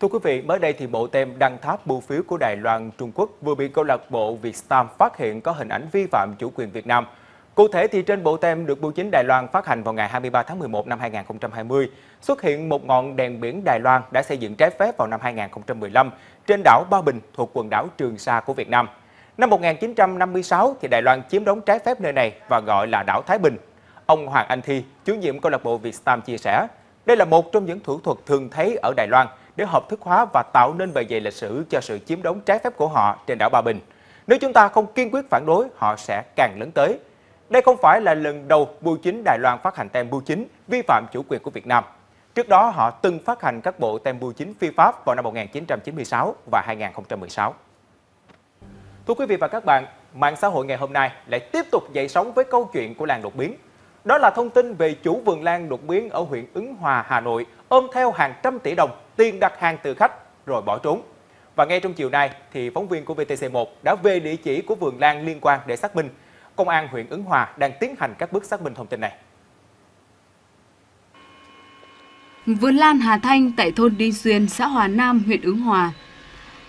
Thưa quý vị, mới đây thì bộ tem đăng tháp bưu phiếu của Đài Loan Trung Quốc vừa bị câu lạc bộ Vietstam phát hiện có hình ảnh vi phạm chủ quyền Việt Nam. Cụ thể thì trên bộ tem được Bưu chính Đài Loan phát hành vào ngày 23 tháng 11 năm 2020, xuất hiện một ngọn đèn biển Đài Loan đã xây dựng trái phép vào năm 2015 trên đảo Ba Bình thuộc quần đảo Trường Sa của Việt Nam. Năm 1956 thì Đài Loan chiếm đóng trái phép nơi này và gọi là đảo Thái Bình. Ông Hoàng Anh Thi, chủ nhiệm câu lạc bộ Vietstam chia sẻ, đây là một trong những thủ thuật thường thấy ở Đài Loan để hợp thức hóa và tạo nên bề dày lịch sử cho sự chiếm đóng trái phép của họ trên đảo Ba Bình. Nếu chúng ta không kiên quyết phản đối, họ sẽ càng lớn tới. Đây không phải là lần đầu bưu chính Đài Loan phát hành tem bưu chính vi phạm chủ quyền của Việt Nam. Trước đó, họ từng phát hành các bộ tem bưu chính phi pháp vào năm 1996 và 2016. Thưa quý vị và các bạn, mạng xã hội ngày hôm nay lại tiếp tục dậy sóng với câu chuyện của làng đột biến. Đó là thông tin về chủ vườn lan đột biến ở huyện Ứng Hòa, Hà Nội ôm theo hàng trăm tỷ đồng tiền đặt hàng từ khách rồi bỏ trốn. Và ngay trong chiều nay thì phóng viên của VTC1 đã về địa chỉ của vườn lan liên quan để xác minh. Công an huyện Ứng Hòa đang tiến hành các bước xác minh thông tin này. Vườn lan Hà Thanh tại thôn Đi Xuyên, xã Hòa Nam, huyện Ứng Hòa.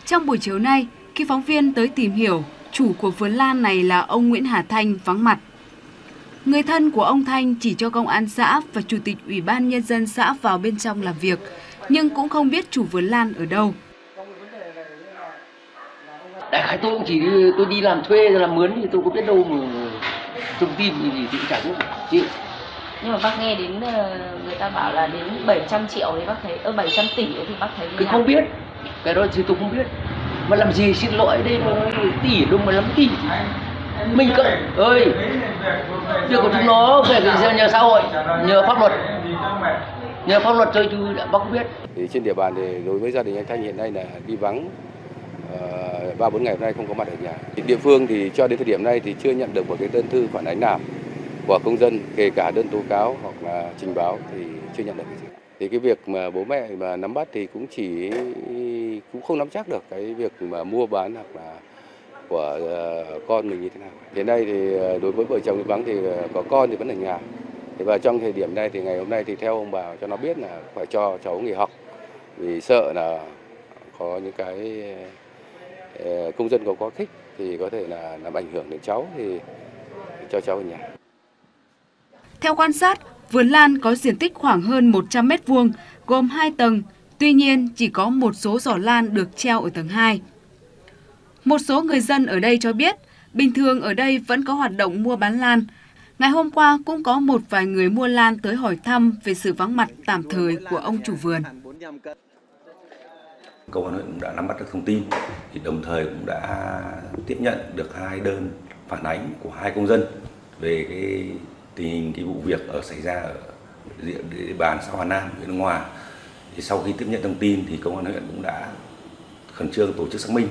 Trong buổi chiều nay, khi phóng viên tới tìm hiểu, chủ của vườn lan này là ông Nguyễn Hà Thanh vắng mặt. Người thân của ông Thanh chỉ cho công an xã và chủ tịch ủy ban nhân dân xã vào bên trong làm việc, nhưng cũng không biết chủ vườn lan ở đâu. Đại khái tôi cũng chỉ tôi đi làm thuê rồi làm mướn thì tôi có biết đâu mà thông tin gì thì cũng chẳng biết chị. Nhưng mà bác nghe đến ờ, người ta bảo là đến 700 triệu thì bác thấy, ơ 700 tỷ thì bác thấy Cái không biết, cái đó thì tôi không biết. Mà làm gì xin lỗi đây mà nói tỷ đâu mà lắm tỷ. Mình cỡ ơi, việc của chúng nó về cái nhờ xã hội, nhờ pháp luật, nhờ pháp luật chơi chui đã bác không biết. Thì trên địa bàn thì đối với gia đình anh Thanh hiện nay là đi vắng ờ, ba bốn ngày hôm nay không có mặt ở nhà. Thì địa phương thì cho đến thời điểm này thì chưa nhận được một cái đơn thư phản ánh nào của công dân, kể cả đơn tố cáo hoặc là trình báo thì chưa nhận được cái gì. Thì cái việc mà bố mẹ mà nắm bắt thì cũng chỉ, cũng không nắm chắc được cái việc mà mua bán hoặc là của ờ, con mình như thế nào. Hiện nay thì ờ, đối với vợ chồng đi vắng thì có con thì vẫn ở nhà. Thì và trong thời điểm này thì ngày hôm nay thì theo ông bà cho nó biết là phải cho cháu nghỉ học vì sợ là có những cái ờ, công dân có quá khích thì có thể là làm ảnh hưởng đến cháu thì cho cháu ở nhà. Theo quan sát, vườn lan có diện tích khoảng hơn 100 mét vuông, gồm 2 tầng, tuy nhiên chỉ có một số giỏ lan được treo ở tầng 2. Một số người dân ở đây cho biết, bình thường ở đây vẫn có hoạt động mua bán lan. Ngày hôm qua cũng có một vài người mua lan tới hỏi thăm về sự vắng mặt tạm thời của ông chủ vườn. Công an huyện cũng đã nắm bắt được thông tin, thì đồng thời cũng đã tiếp nhận được hai đơn phản ánh của hai công dân về cái tình hình cái vụ việc ở xảy ra ở địa, địa bàn xã Hòa Nam, huyện Ứng Hòa. Thì sau khi tiếp nhận thông tin thì công an huyện cũng đã khẩn trương tổ chức xác minh,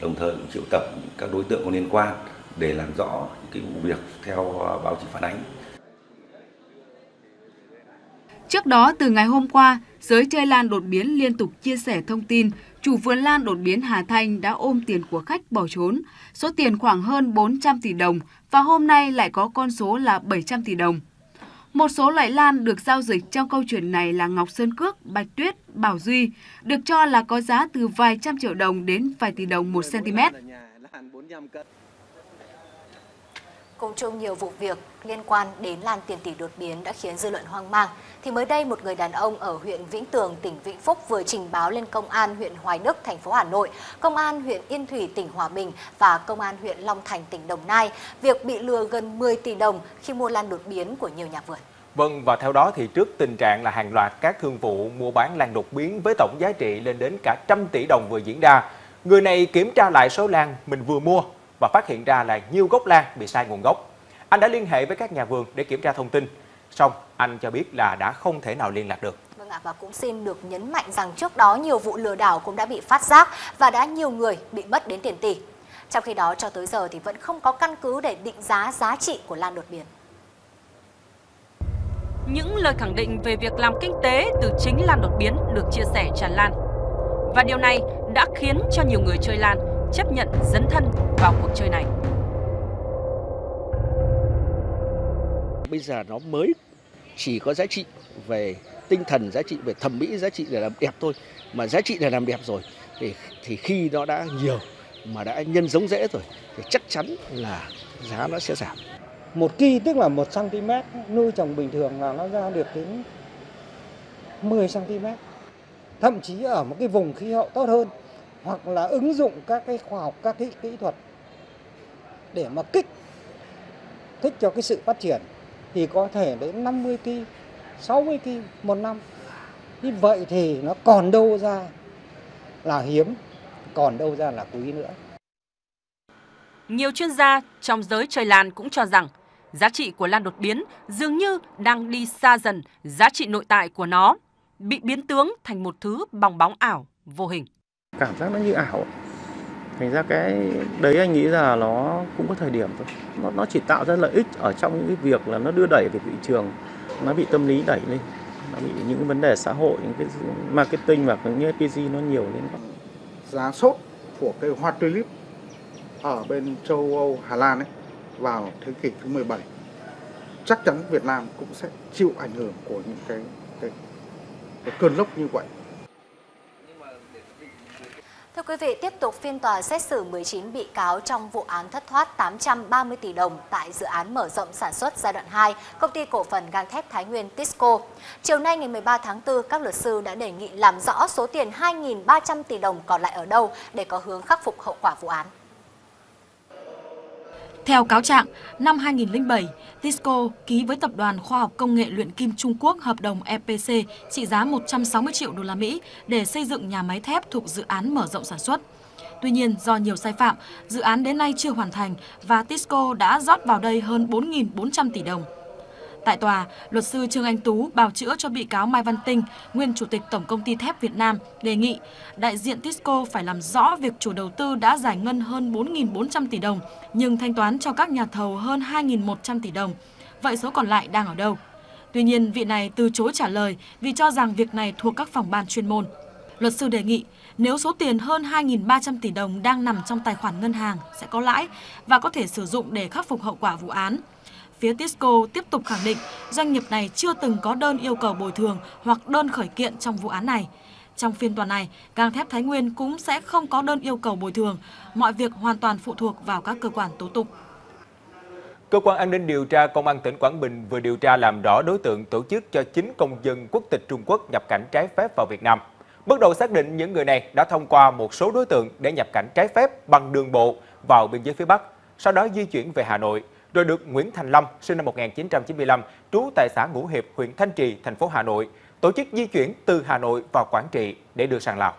đồng thời cũng triệu tập các đối tượng có liên quan để làm rõ cái vụ việc theo ờ, báo chí phản ánh. Trước đó, từ ngày hôm qua, giới chơi lan đột biến liên tục chia sẻ thông tin chủ vườn lan đột biến Hà Thanh đã ôm tiền của khách bỏ trốn, số tiền khoảng hơn 400 tỷ đồng và hôm nay lại có con số là 700 tỷ đồng. Một số loại lan được giao dịch trong câu chuyện này là Ngọc Sơn Cước, Bạch Tuyết, Bảo Duy, được cho là có giá từ vài trăm triệu đồng đến vài tỷ đồng một cm. Cùng chung nhiều vụ việc liên quan đến lan tiền tỷ đột biến đã khiến dư luận hoang mang. Thì mới đây một người đàn ông ở huyện Vĩnh Tường, tỉnh Vĩnh Phúc vừa trình báo lên công an huyện Hoài Đức, thành phố Hà Nội, công an huyện Yên Thủy, tỉnh Hòa Bình và công an huyện Long Thành, tỉnh Đồng Nai việc bị lừa gần 10 tỷ đồng khi mua lan đột biến của nhiều nhà vườn. Vâng, và theo đó thì trước tình trạng là hàng loạt các thương vụ mua bán lan đột biến với tổng giá trị lên đến cả trăm tỷ đồng vừa diễn ra, người này kiểm tra lại số lan mình vừa mua và phát hiện ra là nhiều gốc lan bị sai nguồn gốc. Anh đã liên hệ với các nhà vườn để kiểm tra thông tin, xong anh cho biết là đã không thể nào liên lạc được. Vâng ạ, và cũng xin được nhấn mạnh rằng trước đó nhiều vụ lừa đảo cũng đã bị phát giác và đã nhiều người bị mất đến tiền tỷ. Trong khi đó cho tới giờ thì vẫn không có căn cứ để định giá giá trị của lan đột biến. Những lời khẳng định về việc làm kinh tế từ chính lan đột biến được chia sẻ tràn lan. Và điều này đã khiến cho nhiều người chơi lan chấp nhận dấn thân vào cuộc chơi này. Bây giờ nó mới chỉ có giá trị về tinh thần giá trị về thẩm mỹ giá trị để làm đẹp thôi. Mà giá trị để làm đẹp rồi thì thì khi nó đã nhiều mà đã nhân giống rễ rồi thì chắc chắn là giá nó sẽ giảm. Một kỳ tức là một cm nuôi trồng bình thường là nó ra được đến 10 cm thậm chí ở một cái vùng khí hậu tốt hơn hoặc là ứng dụng các cái khoa học các cái kỹ thuật để mà kích thích cho cái sự phát triển thì có thể đến 50 kỳ 60 kỳ một năm như vậy thì nó còn đâu ra là hiếm còn đâu ra là quý nữa nhiều chuyên gia trong giới chơi lan cũng cho rằng giá trị của lan đột biến dường như đang đi xa dần giá trị nội tại của nó, bị biến tướng thành một thứ bong bóng ảo, vô hình. Cảm giác nó như ảo. Thành ra cái đấy anh nghĩ là nó cũng có thời điểm thôi. Nó, nó chỉ tạo ra lợi ích ở trong những cái việc là nó đưa đẩy về thị trường, nó bị tâm lý đẩy lên, nó bị những cái vấn đề xã hội, những cái marketing và những PG nó nhiều lên. Giá sốt của cái hoa tulip ở bên châu Âu, Hà Lan ấy vào thế kỷ thứ 17 chắc chắn Việt Nam cũng sẽ chịu ảnh hưởng của những cái, cái, cái cơn lốc như vậy. Thưa quý vị, tiếp tục phiên tòa xét xử 19 bị cáo trong vụ án thất thoát 830 tỷ đồng tại dự án mở rộng sản xuất giai đoạn 2, công ty cổ phần gang thép Thái Nguyên Tisco. Chiều nay ngày 13 tháng 4, các luật sư đã đề nghị làm rõ số tiền 2.300 tỷ đồng còn lại ở đâu để có hướng khắc phục hậu quả vụ án. Theo cáo trạng, năm 2007, Tisco ký với tập đoàn khoa học công nghệ luyện kim Trung Quốc hợp đồng EPC trị giá 160 triệu đô la Mỹ để xây dựng nhà máy thép thuộc dự án mở rộng sản xuất. Tuy nhiên, do nhiều sai phạm, dự án đến nay chưa hoàn thành và Tisco đã rót vào đây hơn 4.400 tỷ đồng. Tại tòa, luật sư Trương Anh Tú bào chữa cho bị cáo Mai Văn Tinh, nguyên chủ tịch Tổng công ty thép Việt Nam, đề nghị đại diện Tisco phải làm rõ việc chủ đầu tư đã giải ngân hơn 4.400 tỷ đồng, nhưng thanh toán cho các nhà thầu hơn 2.100 tỷ đồng. Vậy số còn lại đang ở đâu? Tuy nhiên, vị này từ chối trả lời vì cho rằng việc này thuộc các phòng ban chuyên môn. Luật sư đề nghị nếu số tiền hơn 2.300 tỷ đồng đang nằm trong tài khoản ngân hàng sẽ có lãi và có thể sử dụng để khắc phục hậu quả vụ án phía Tisco tiếp tục khẳng định doanh nghiệp này chưa từng có đơn yêu cầu bồi thường hoặc đơn khởi kiện trong vụ án này. Trong phiên tòa này, gang thép Thái Nguyên cũng sẽ không có đơn yêu cầu bồi thường, mọi việc hoàn toàn phụ thuộc vào các cơ quan tố tụng. Cơ quan an ninh điều tra Công an tỉnh Quảng Bình vừa điều tra làm rõ đối tượng tổ chức cho 9 công dân quốc tịch Trung Quốc nhập cảnh trái phép vào Việt Nam. Bước đầu xác định những người này đã thông qua một số đối tượng để nhập cảnh trái phép bằng đường bộ vào biên giới phía Bắc, sau đó di chuyển về Hà Nội rồi được Nguyễn Thành Lâm, sinh năm 1995, trú tại xã Ngũ Hiệp, huyện Thanh Trì, thành phố Hà Nội, tổ chức di chuyển từ Hà Nội vào Quảng Trị để đưa sang Lào.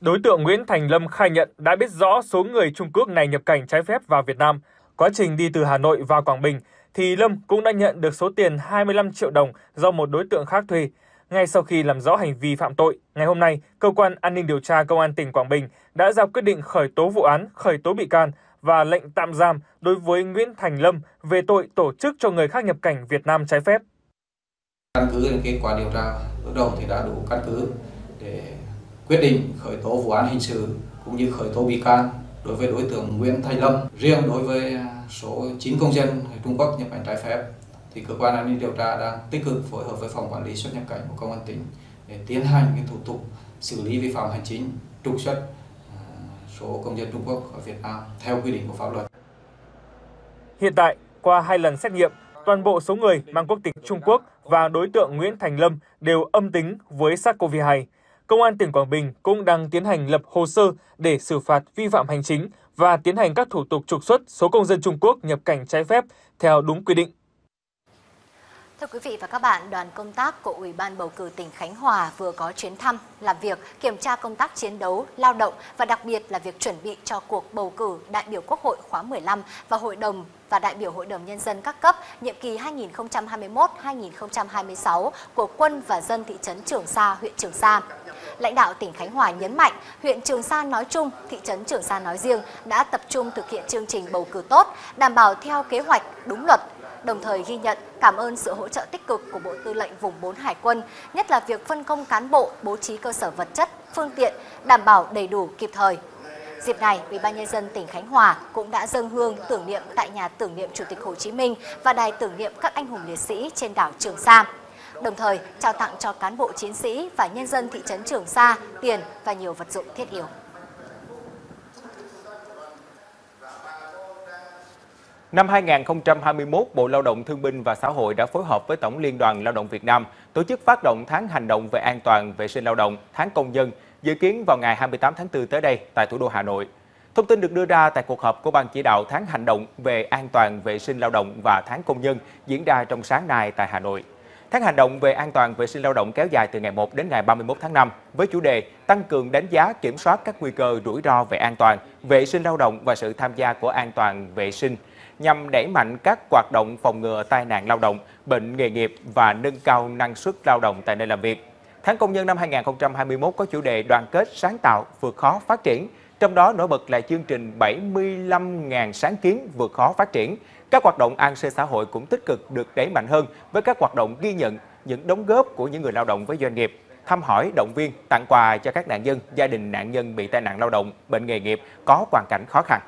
Đối tượng Nguyễn Thành Lâm khai nhận đã biết rõ số người Trung Quốc này nhập cảnh trái phép vào Việt Nam. Quá trình đi từ Hà Nội vào Quảng Bình, thì Lâm cũng đã nhận được số tiền 25 triệu đồng do một đối tượng khác thuê. Ngay sau khi làm rõ hành vi phạm tội, ngày hôm nay, Cơ quan An ninh điều tra Công an tỉnh Quảng Bình đã ra quyết định khởi tố vụ án, khởi tố bị can và lệnh tạm giam đối với Nguyễn Thành Lâm về tội tổ chức cho người khác nhập cảnh Việt Nam trái phép. Căn cứ trên kết quả điều tra bước đầu thì đã đủ căn cứ để quyết định khởi tố vụ án hình sự cũng như khởi tố bị can đối với đối tượng Nguyễn Thành Lâm. Riêng đối với số 9 công dân Trung Quốc nhập cảnh trái phép thì cơ quan an ninh điều tra đang tích cực phối hợp với phòng quản lý xuất nhập cảnh của công an tỉnh để tiến hành cái thủ tục xử lý vi phạm hành chính trục xuất số công dân Trung Quốc ở Việt Nam theo quy định của pháp luật. Hiện tại, qua hai lần xét nghiệm, toàn bộ số người mang quốc tịch Trung Quốc và đối tượng Nguyễn Thành Lâm đều âm tính với SARS-CoV-2. Công an tỉnh Quảng Bình cũng đang tiến hành lập hồ sơ để xử phạt vi phạm hành chính và tiến hành các thủ tục trục xuất số công dân Trung Quốc nhập cảnh trái phép theo đúng quy định. Thưa quý vị và các bạn, đoàn công tác của Ủy ban bầu cử tỉnh Khánh Hòa vừa có chuyến thăm, làm việc, kiểm tra công tác chiến đấu, lao động và đặc biệt là việc chuẩn bị cho cuộc bầu cử đại biểu Quốc hội khóa 15 và Hội đồng và đại biểu Hội đồng Nhân dân các cấp nhiệm kỳ 2021-2026 của quân và dân thị trấn Trường Sa, huyện Trường Sa. Lãnh đạo tỉnh Khánh Hòa nhấn mạnh, huyện Trường Sa nói chung, thị trấn Trường Sa nói riêng đã tập trung thực hiện chương trình bầu cử tốt, đảm bảo theo kế hoạch, đúng luật, đồng thời ghi nhận cảm ơn sự hỗ trợ tích cực của Bộ Tư lệnh Vùng 4 Hải quân, nhất là việc phân công cán bộ, bố trí cơ sở vật chất, phương tiện, đảm bảo đầy đủ kịp thời. Dịp này, Ủy ban nhân dân tỉnh Khánh Hòa cũng đã dâng hương tưởng niệm tại nhà tưởng niệm Chủ tịch Hồ Chí Minh và đài tưởng niệm các anh hùng liệt sĩ trên đảo Trường Sa. Đồng thời, trao tặng cho cán bộ chiến sĩ và nhân dân thị trấn Trường Sa tiền và nhiều vật dụng thiết yếu. Năm 2021, Bộ Lao động Thương binh và Xã hội đã phối hợp với Tổng Liên đoàn Lao động Việt Nam tổ chức phát động tháng hành động về an toàn vệ sinh lao động, tháng công nhân, dự kiến vào ngày 28 tháng 4 tới đây tại thủ đô Hà Nội. Thông tin được đưa ra tại cuộc họp của Ban chỉ đạo tháng hành động về an toàn vệ sinh lao động và tháng công nhân diễn ra trong sáng nay tại Hà Nội. Tháng hành động về an toàn vệ sinh lao động kéo dài từ ngày 1 đến ngày 31 tháng 5 với chủ đề tăng cường đánh giá kiểm soát các nguy cơ rủi ro về an toàn, vệ sinh lao động và sự tham gia của an toàn vệ sinh nhằm đẩy mạnh các hoạt động phòng ngừa tai nạn lao động, bệnh nghề nghiệp và nâng cao năng suất lao động tại nơi làm việc. Tháng công nhân năm 2021 có chủ đề đoàn kết sáng tạo vượt khó phát triển, trong đó nổi bật là chương trình 75.000 sáng kiến vượt khó phát triển. Các hoạt động an sinh xã hội cũng tích cực được đẩy mạnh hơn với các hoạt động ghi nhận những đóng góp của những người lao động với doanh nghiệp, thăm hỏi, động viên, tặng quà cho các nạn nhân, gia đình nạn nhân bị tai nạn lao động, bệnh nghề nghiệp có hoàn cảnh khó khăn.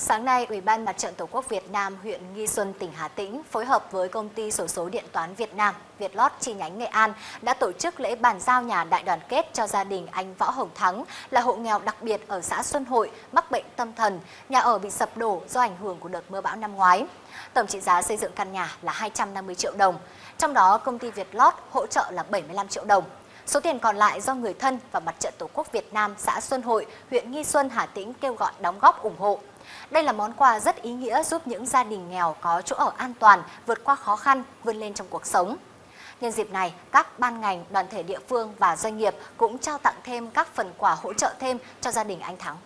Sáng nay, Ủy ban Mặt trận Tổ quốc Việt Nam huyện Nghi Xuân, tỉnh Hà Tĩnh phối hợp với công ty sổ số điện toán Việt Nam, Vietlot chi nhánh Nghệ An đã tổ chức lễ bàn giao nhà đại đoàn kết cho gia đình anh Võ Hồng Thắng là hộ nghèo đặc biệt ở xã Xuân Hội, mắc bệnh tâm thần, nhà ở bị sập đổ do ảnh hưởng của đợt mưa bão năm ngoái. Tổng trị giá xây dựng căn nhà là 250 triệu đồng, trong đó công ty Vietlot hỗ trợ là 75 triệu đồng. Số tiền còn lại do người thân và Mặt trận Tổ quốc Việt Nam xã Xuân Hội, huyện Nghi Xuân, Hà Tĩnh kêu gọi đóng góp ủng hộ. Đây là món quà rất ý nghĩa giúp những gia đình nghèo có chỗ ở an toàn, vượt qua khó khăn, vươn lên trong cuộc sống. Nhân dịp này, các ban ngành, đoàn thể địa phương và doanh nghiệp cũng trao tặng thêm các phần quà hỗ trợ thêm cho gia đình anh Thắng.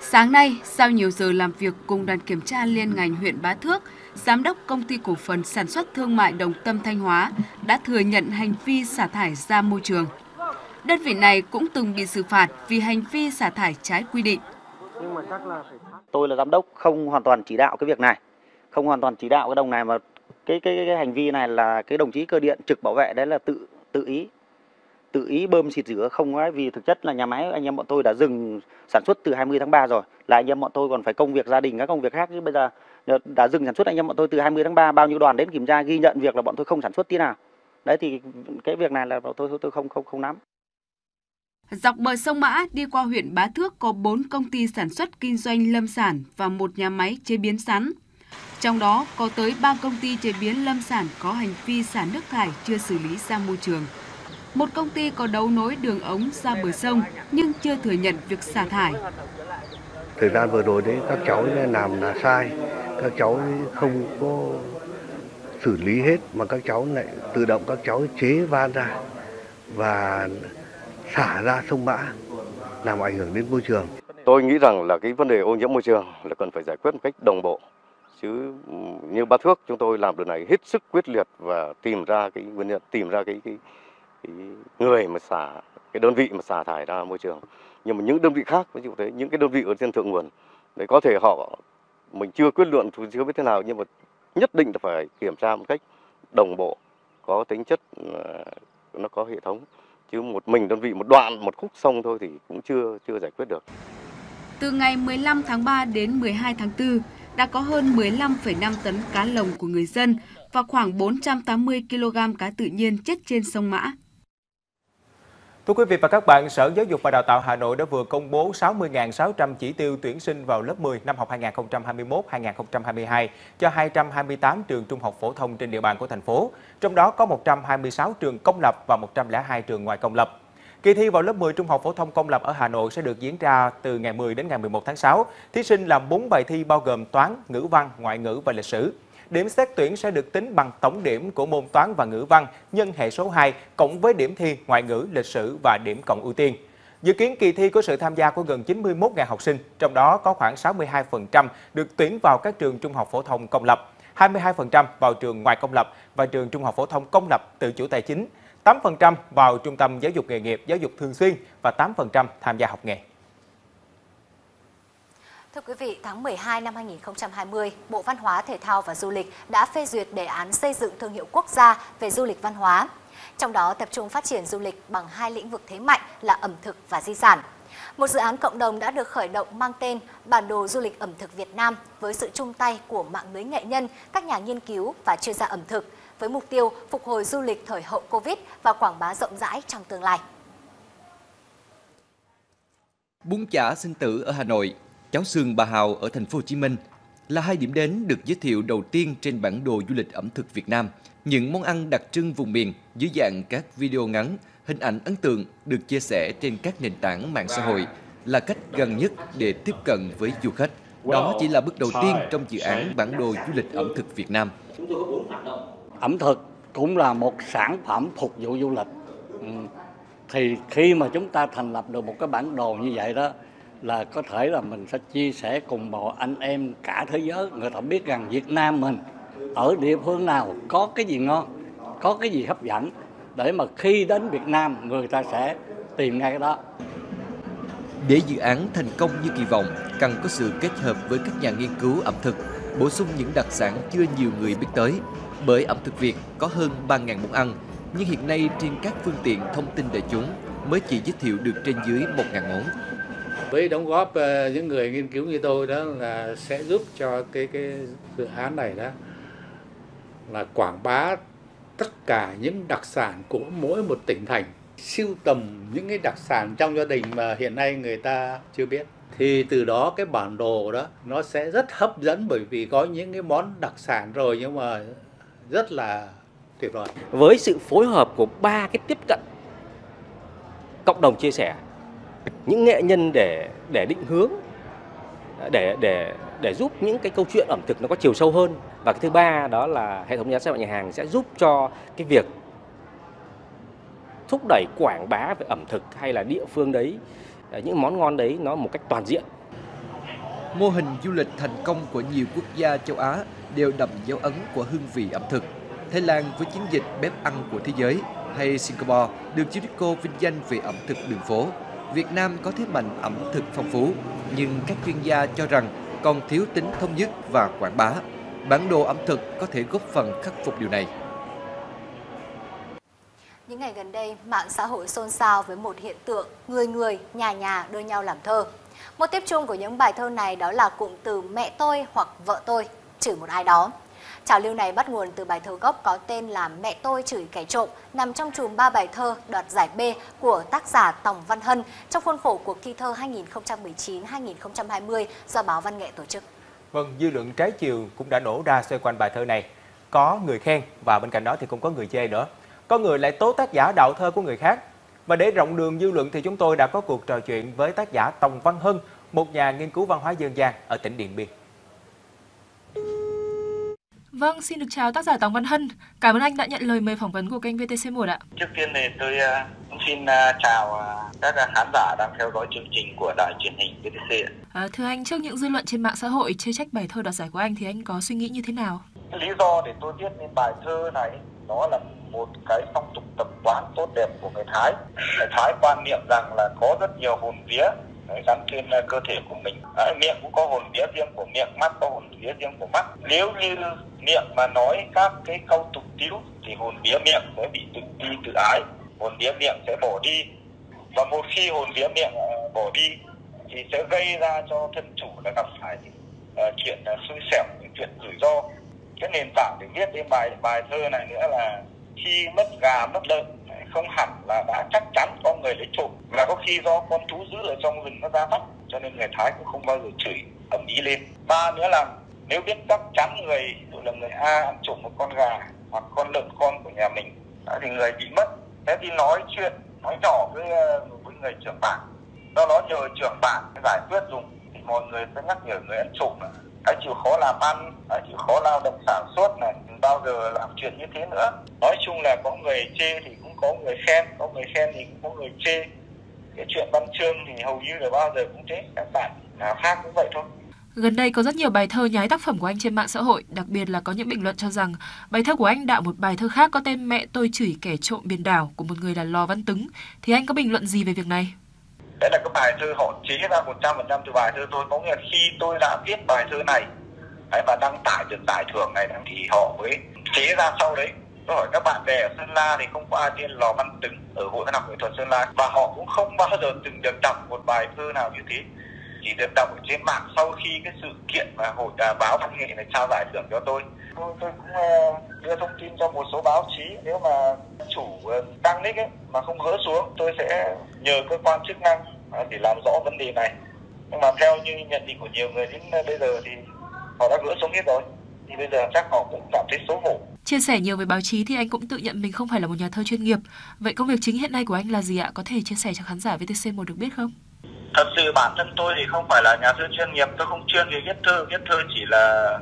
Sáng nay, sau nhiều giờ làm việc cùng đoàn kiểm tra liên ngành huyện Bá Thước, Giám đốc Công ty Cổ phần Sản xuất Thương mại Đồng Tâm Thanh Hóa đã thừa nhận hành vi xả thải ra môi trường. Đơn vị này cũng từng bị xử phạt vì hành vi xả thải trái quy định. Tôi là giám đốc không hoàn toàn chỉ đạo cái việc này, không hoàn toàn chỉ đạo cái đồng này mà cái cái cái hành vi này là cái đồng chí cơ điện trực bảo vệ đấy là tự tự ý tự ý bơm xịt rửa không ấy vì thực chất là nhà máy anh em bọn tôi đã dừng sản xuất từ 20 tháng 3 rồi. Là anh em bọn tôi còn phải công việc gia đình các công việc khác chứ bây giờ đã dừng sản xuất anh em bọn tôi từ 20 tháng 3 bao nhiêu đoàn đến kiểm tra ghi nhận việc là bọn tôi không sản xuất tí nào. Đấy thì cái việc này là bọn tôi tôi không không không nắm Dọc bờ sông Mã đi qua huyện Bá Thước có 4 công ty sản xuất kinh doanh lâm sản và một nhà máy chế biến sắn. Trong đó có tới 3 công ty chế biến lâm sản có hành vi xả nước thải chưa xử lý ra môi trường. Một công ty có đấu nối đường ống ra bờ sông nhưng chưa thừa nhận việc xả thải. Thời gian vừa rồi đấy các cháu làm là sai, các cháu không có xử lý hết mà các cháu lại tự động các cháu chế van ra và xả ra sông Mã làm ảnh hưởng đến môi trường. Tôi nghĩ rằng là cái vấn đề ô nhiễm môi trường là cần phải giải quyết một cách đồng bộ. Chứ như Ba Thước chúng tôi làm điều này hết sức quyết liệt và tìm ra cái nguyên nhân, tìm ra cái, cái, cái người mà xả, cái đơn vị mà xả thải ra môi trường. Nhưng mà những đơn vị khác, ví dụ thế, những cái đơn vị ở trên thượng nguồn, đấy có thể họ mình chưa quyết luận, chưa biết thế nào nhưng mà nhất định là phải kiểm tra một cách đồng bộ, có tính chất ờ, nó có hệ thống chứ một mình đơn vị một đoạn một khúc sông thôi thì cũng chưa chưa giải quyết được. Từ ngày 15 tháng 3 đến 12 tháng 4 đã có hơn 15,5 tấn cá lồng của người dân và khoảng 480 kg cá tự nhiên chết trên sông Mã. Thưa quý vị và các bạn, Sở Giáo dục và Đào tạo Hà Nội đã vừa công bố 60.600 chỉ tiêu tuyển sinh vào lớp 10 năm học 2021-2022 cho 228 trường trung học phổ thông trên địa bàn của thành phố, trong đó có 126 trường công lập và 102 trường ngoài công lập. Kỳ thi vào lớp 10 trung học phổ thông công lập ở Hà Nội sẽ được diễn ra từ ngày 10 đến ngày 11 tháng 6. Thí sinh làm 4 bài thi bao gồm toán, ngữ văn, ngoại ngữ và lịch sử. Điểm xét tuyển sẽ được tính bằng tổng điểm của môn toán và ngữ văn nhân hệ số 2 cộng với điểm thi ngoại ngữ, lịch sử và điểm cộng ưu tiên. Dự kiến kỳ thi có sự tham gia của gần 91.000 học sinh, trong đó có khoảng 62% được tuyển vào các trường trung học phổ thông công lập, 22% vào trường ngoài công lập và trường trung học phổ thông công lập tự chủ tài chính, 8% vào trung tâm giáo dục nghề nghiệp, giáo dục thường xuyên và 8% tham gia học nghề. Thưa quý vị, tháng 12 năm 2020, Bộ Văn hóa, Thể thao và Du lịch đã phê duyệt đề án xây dựng thương hiệu quốc gia về du lịch văn hóa. Trong đó tập trung phát triển du lịch bằng hai lĩnh vực thế mạnh là ẩm thực và di sản. Một dự án cộng đồng đã được khởi động mang tên Bản đồ du lịch ẩm thực Việt Nam với sự chung tay của mạng lưới nghệ nhân, các nhà nghiên cứu và chuyên gia ẩm thực với mục tiêu phục hồi du lịch thời hậu Covid và quảng bá rộng rãi trong tương lai. Bún chả sinh tử ở Hà Nội, cháo xương bà Hào ở thành phố Hồ Chí Minh là hai điểm đến được giới thiệu đầu tiên trên bản đồ du lịch ẩm thực Việt Nam. Những món ăn đặc trưng vùng miền dưới dạng các video ngắn, hình ảnh ấn tượng được chia sẻ trên các nền tảng mạng xã hội là cách gần nhất để tiếp cận với du khách. Đó chỉ là bước đầu tiên trong dự án bản đồ du lịch ẩm thực Việt Nam. Ẩm thực cũng là một sản phẩm phục vụ du lịch. Ừ, thì khi mà chúng ta thành lập được một cái bản đồ như vậy đó là có thể là mình sẽ chia sẻ cùng bộ anh em cả thế giới. Người ta biết rằng Việt Nam mình ở địa phương nào có cái gì ngon, có cái gì hấp dẫn. Để mà khi đến Việt Nam, người ta sẽ tìm ngay cái đó. Để dự án thành công như kỳ vọng, cần có sự kết hợp với các nhà nghiên cứu ẩm thực, bổ sung những đặc sản chưa nhiều người biết tới. Bởi ẩm thực Việt có hơn 3.000 món ăn, nhưng hiện nay trên các phương tiện thông tin đại chúng mới chỉ giới thiệu được trên dưới 1.000 món với đóng góp ờ, những người nghiên cứu như tôi đó là sẽ giúp cho cái cái dự án này đó là quảng bá tất cả những đặc sản của mỗi một tỉnh thành, siêu tầm những cái đặc sản trong gia đình mà hiện nay người ta chưa biết. Thì từ đó cái bản đồ đó nó sẽ rất hấp dẫn bởi vì có những cái món đặc sản rồi nhưng mà rất là tuyệt vời. Với sự phối hợp của ba cái tiếp cận cộng đồng chia sẻ những nghệ nhân để để định hướng, để để để giúp những cái câu chuyện ẩm thực nó có chiều sâu hơn. Và cái thứ ba đó là hệ thống nhà xe nhà hàng sẽ giúp cho cái việc thúc đẩy quảng bá về ẩm thực hay là địa phương đấy à, những món ngon đấy nó một cách toàn diện. Mô hình du lịch thành công của nhiều quốc gia châu Á đều đậm dấu ấn của hương vị ẩm thực. Thái Lan với chiến dịch bếp ăn của thế giới hay Singapore được UNESCO vinh danh về ẩm thực đường phố. Việt Nam có thế mạnh ẩm thực phong phú, nhưng các chuyên gia cho rằng còn thiếu tính thống nhất và quảng bá. Bản đồ ẩm thực có thể góp phần khắc phục điều này. Những ngày gần đây, mạng xã hội xôn xao với một hiện tượng người người, nhà nhà đưa nhau làm thơ. Một tiếp chung của những bài thơ này đó là cụm từ mẹ tôi hoặc vợ tôi, chửi một ai đó. Trào lưu này bắt nguồn từ bài thơ gốc có tên là Mẹ tôi chửi kẻ trộm, nằm trong chùm ba bài thơ đoạt giải B của tác giả Tòng Văn Hân trong khuôn khổ cuộc thi thơ 2019-2020 do báo Văn nghệ tổ chức. Vâng, dư luận trái chiều cũng đã nổ ra xoay quanh bài thơ này. Có người khen và bên cạnh đó thì cũng có người chê nữa. Có người lại tố tác giả đạo thơ của người khác. Và để rộng đường dư luận thì chúng tôi đã có cuộc trò chuyện với tác giả Tòng Văn Hân, một nhà nghiên cứu văn hóa dân gian ở tỉnh Điện Biên. Vâng, xin được chào tác giả Tòng Văn Hân. Cảm ơn anh đã nhận lời mời phỏng vấn của kênh VTC1 ạ. Trước tiên thì tôi à, cũng xin à, chào à, các khán giả đang theo dõi chương trình của đài truyền hình VTC. À, thưa anh, trước những dư luận trên mạng xã hội chê trách bài thơ đoạt giải của anh thì anh có suy nghĩ như thế nào? Lý do để tôi viết nên bài thơ này đó là một cái phong tục tập quán tốt đẹp của người Thái. Người Thái quan niệm rằng là có rất nhiều hồn vía gắn trên à, cơ thể của mình. À, miệng cũng có hồn vía riêng của miệng mắt có hồn vía riêng của mắt. Nếu như miệng mà nói các cái câu tục tiếu thì hồn vía miệng sẽ bị tự ti tự ái hồn vía miệng sẽ bỏ đi. Và một khi hồn vía miệng à, bỏ đi thì sẽ gây ra cho thân chủ là gặp phải uh, chuyện uh, xui xẻo những chuyện rủi ro. Cái nền tảng để viết cái bài bài thơ này nữa là khi mất gà mất lợn không hẳn là đã chắc chắn có người lấy trộm và có khi do con thú giữ ở trong rừng nó ra bắt cho nên người thái cũng không bao giờ chửi ầm ĩ lên. Ba nữa là, nếu biết chắc chắn người dụ là người a ăn trộm một con gà hoặc con lợn con của nhà mình thì người bị mất. Thế thì nói chuyện, nói nhỏ với ờ, với người trưởng bản. Do đó nhờ trưởng bản giải quyết dùng, thì mọi người sẽ nhắc nhở người ăn trộm là, cái chịu khó làm ăn hãy chịu khó lao động sản xuất này bao giờ làm chuyện như thế nữa. Nói chung là có người chê thì cũng có người khen có người khen thì cũng có người chê cái chuyện văn chương thì hầu như là bao giờ cũng thế các bạn nào khác cũng vậy thôi Gần đây có rất nhiều bài thơ nhái tác phẩm của anh trên mạng xã hội, đặc biệt là có những bình luận cho rằng bài thơ của anh đạo một bài thơ khác có tên Mẹ tôi chửi kẻ trộm biển đảo của một người là Lò Văn Tứng. Thì anh có bình luận gì về việc này? đấy là cái bài thơ họ chế ra 100% từ bài thơ tôi có nghĩa là khi tôi đã viết bài thơ này và đăng tải được giải thưởng này thì họ mới chế ra sau đấy tôi hỏi các bạn bè ở Sơn La thì không có ai tên Lò Văn Tứng ở Hội Văn học nghệ thuật Sơn La. Và họ cũng không bao giờ từng được đọc một bài thơ nào như thế. Chỉ được đọc ở trên mạng sau khi cái sự kiện mà hội à, báo văn nghệ này trao giải thưởng cho tôi. Tôi, tôi cũng uh, đưa thông tin cho một số báo chí. Nếu mà chủ uh, đăng nick ấy mà không gỡ xuống tôi sẽ nhờ cơ quan chức năng uh, để làm rõ vấn đề này. Nhưng mà theo như nhận định của nhiều người đến uh, bây giờ thì họ đã gỡ xuống hết rồi. Thì bây giờ chắc họ cũng cảm thấy xấu hổ. Chia sẻ nhiều với báo chí thì anh cũng tự nhận mình không phải là một nhà thơ chuyên nghiệp. Vậy công việc chính hiện nay của anh là gì ạ? Có thể chia sẻ cho khán giả VTC1 được biết không? thật sự bản thân tôi thì không phải là nhà thơ chuyên nghiệp tôi không chuyên về viết thơ viết thơ chỉ là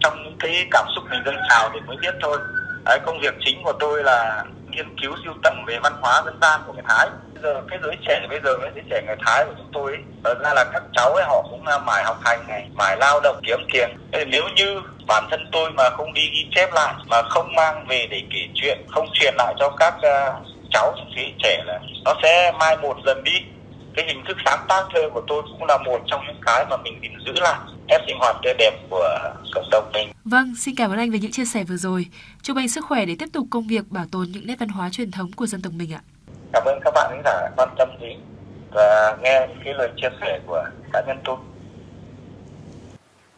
trong những cái cảm xúc mình dâng trào thì mới viết thôi Đấy, công việc chính của tôi là nghiên cứu sưu tầm về văn hóa dân gian của người Thái. Bây giờ cái giới trẻ bây giờ cái giới trẻ người Thái của chúng tôi ấy, thật ra là các cháu ấy họ cũng à, mải học hành này mải lao động kiếm tiền. Nếu như bản thân tôi mà không đi ghi chép lại mà không mang về để kể chuyện không truyền lại cho các uh, cháu thế hệ trẻ là nó sẽ mai một dần đi cái hình thức sáng tác thơ của tôi cũng là một trong những cái mà mình định giữ lại nét sinh hoạt tươi đẹp của cộng đồng mình. Vâng, xin cảm ơn anh về những chia sẻ vừa rồi. Chúc anh sức khỏe để tiếp tục công việc bảo tồn những nét văn hóa truyền thống của dân tộc mình ạ. Cảm ơn các bạn khán giả quan tâm đến và nghe cái lời chia sẻ của cá nhân tôi.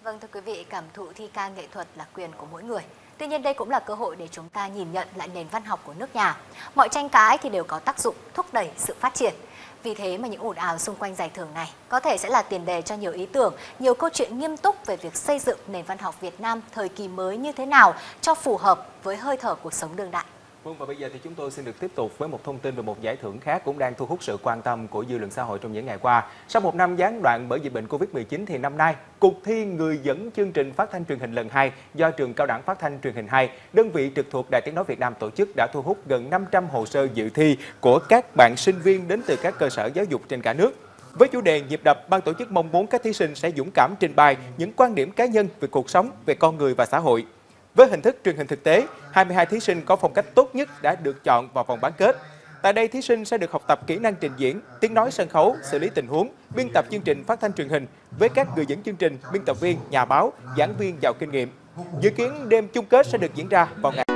Vâng thưa quý vị, cảm thụ thi ca nghệ thuật là quyền của mỗi người. Tuy nhiên đây cũng là cơ hội để chúng ta nhìn nhận lại nền văn học của nước nhà. Mọi tranh cãi thì đều có tác dụng thúc đẩy sự phát triển. Vì thế mà những ồn ào xung quanh giải thưởng này có thể sẽ là tiền đề cho nhiều ý tưởng, nhiều câu chuyện nghiêm túc về việc xây dựng nền văn học Việt Nam thời kỳ mới như thế nào cho phù hợp với hơi thở cuộc sống đương đại. Vâng và bây giờ thì chúng tôi xin được tiếp tục với một thông tin về một giải thưởng khác cũng đang thu hút sự quan tâm của dư luận xã hội trong những ngày qua. Sau một năm gián đoạn bởi dịch bệnh Covid-19 thì năm nay, cuộc thi người dẫn chương trình phát thanh truyền hình lần 2 do trường Cao đẳng Phát thanh Truyền hình 2, đơn vị trực thuộc Đài Tiếng nói Việt Nam tổ chức đã thu hút gần 500 hồ sơ dự thi của các bạn sinh viên đến từ các cơ sở giáo dục trên cả nước. Với chủ đề nhịp đập, ban tổ chức mong muốn các thí sinh sẽ dũng cảm trình bày những quan điểm cá nhân về cuộc sống, về con người và xã hội. Với hình thức truyền hình thực tế, 22 thí sinh có phong cách tốt nhất đã được chọn vào vòng bán kết. Tại đây, thí sinh sẽ được học tập kỹ năng trình diễn, tiếng nói sân khấu, xử lý tình huống, biên tập chương trình phát thanh truyền hình với các người dẫn chương trình, biên tập viên, nhà báo, giảng viên giàu kinh nghiệm. Dự kiến đêm chung kết sẽ được diễn ra vào ngày